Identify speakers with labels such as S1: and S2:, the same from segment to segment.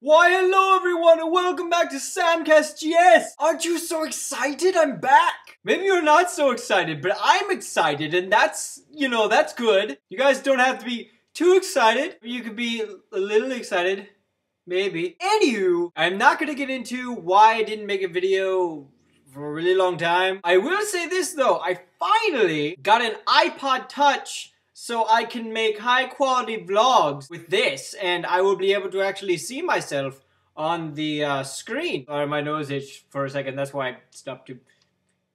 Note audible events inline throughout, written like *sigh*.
S1: Why, hello everyone, and welcome back to Samcast GS! Aren't you so excited? I'm back! Maybe you're not so excited, but I'm excited, and that's, you know, that's good. You guys don't have to be too excited. You could be a little excited. Maybe. Anywho, I'm not gonna get into why I didn't make a video for a really long time. I will say this though, I finally got an iPod Touch so I can make high quality vlogs with this and I will be able to actually see myself on the uh, screen. Or my nose itched for a second, that's why I stopped to,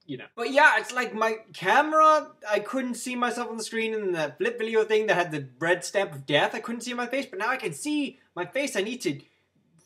S1: you know. But yeah, it's like my camera, I couldn't see myself on the screen in the flip video thing that had the red stamp of death. I couldn't see my face, but now I can see my face. I need to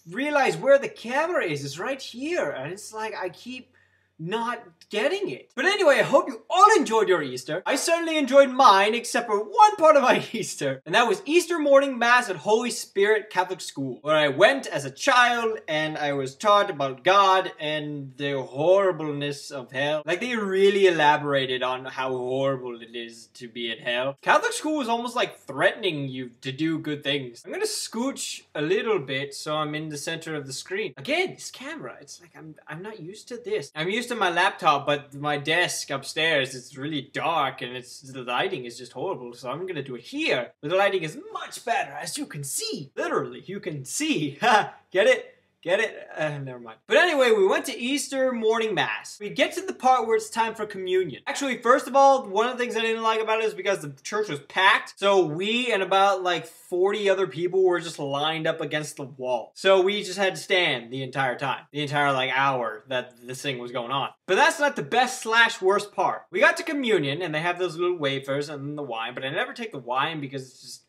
S1: realize where the camera is. It's right here. And it's like I keep not getting it. But anyway, I hope you all enjoyed your Easter. I certainly enjoyed mine, except for one part of my *laughs* Easter, and that was Easter morning mass at Holy Spirit Catholic School, where I went as a child and I was taught about God and the horribleness of hell. Like they really elaborated on how horrible it is to be in hell. Catholic school was almost like threatening you to do good things. I'm gonna scooch a little bit so I'm in the center of the screen. Again, this camera, it's like I'm I'm not used to this. I'm used to my laptop, but my desk upstairs it's really dark and it's the lighting is just horrible. So I'm gonna do it here, but the lighting is much better, as you can see. Literally, you can see. *laughs* Get it? Get it? Uh, *laughs* never mind. But anyway, we went to Easter morning mass. We get to the part where it's time for communion. Actually, first of all, one of the things I didn't like about it is because the church was packed. So we and about like 40 other people were just lined up against the wall. So we just had to stand the entire time, the entire like hour that this thing was going on. But that's not the best slash worst part. We got to communion and they have those little wafers and the wine, but I never take the wine because it's just.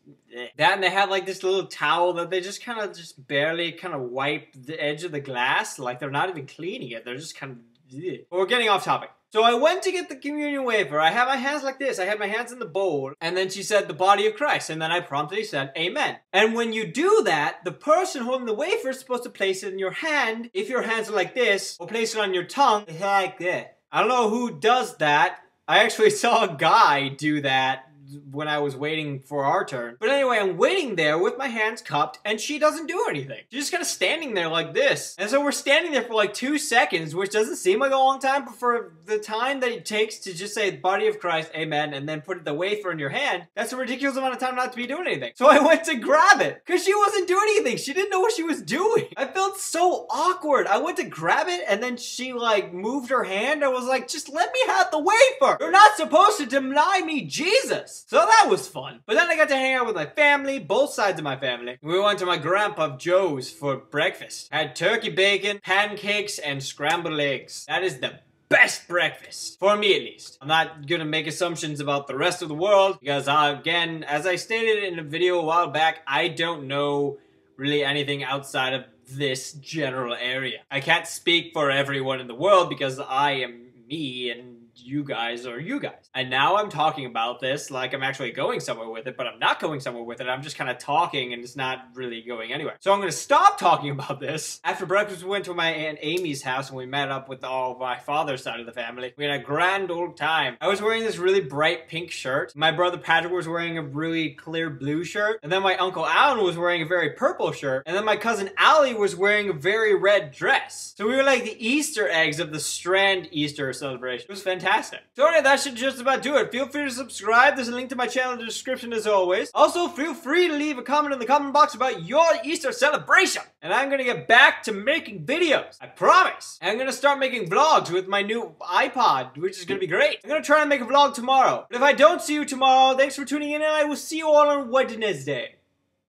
S1: That and they have like this little towel that they just kind of just barely kind of wipe the edge of the glass. Like they're not even cleaning it. They're just kind of. We're getting off topic. So I went to get the communion wafer. I have my hands like this. I had my hands in the bowl. And then she said, the body of Christ. And then I promptly said, Amen. And when you do that, the person holding the wafer is supposed to place it in your hand. If your hands are like this, or place it on your tongue like that. I don't know who does that. I actually *laughs* saw a guy do that when I was waiting for our turn. But anyway, I'm waiting there with my hands cupped and she doesn't do anything. She's just kind of standing there like this. And so we're standing there for like two seconds, which doesn't seem like a long time, but for the time that it takes to just say body of Christ, amen, and then put the wafer in your hand, that's a ridiculous amount of time not to be doing anything. So I went to grab it because she wasn't doing anything. She didn't know what she was doing. I felt so awkward. I went to grab it and then she like moved her hand. I was like, just let me have the wafer. You're not supposed to deny me Jesus. So that was fun. But then I got to hang out with my family, both sides of my family. We went to my grandpa Joe's for breakfast. Had turkey bacon, pancakes, and scrambled eggs. That is the best breakfast. For me at least. I'm not gonna make assumptions about the rest of the world because uh, again, as I stated in a video a while back, I don't know really anything outside of this general area. I can't speak for everyone in the world because I am me and you guys are you guys. And now I'm talking about this like I'm actually going somewhere with it, but I'm not going somewhere with it. I'm just kind of talking and it's not really going anywhere. So I'm going to stop talking *laughs* about this. After breakfast, we went to my Aunt Amy's house and we met up with all my father's side of the family. We had a grand old time. I was wearing this really bright pink shirt. My brother Patrick was wearing a really clear blue shirt. And then my uncle Alan was wearing a very purple shirt. And then my cousin Allie was wearing a very red dress. So we were like the Easter eggs of the Strand Easter celebration. It was fantastic. So anyway, that should just about do it. Feel free to subscribe. There's a link to my channel in the description as always. Also, feel free to leave a comment in the comment box about your Easter celebration. And I'm gonna get back to making videos. I promise. And I'm gonna start making vlogs with my new iPod, which is gonna be great. I'm gonna try and make a vlog tomorrow. But if I don't see you tomorrow, thanks for tuning in and I will see you all on Wednesday.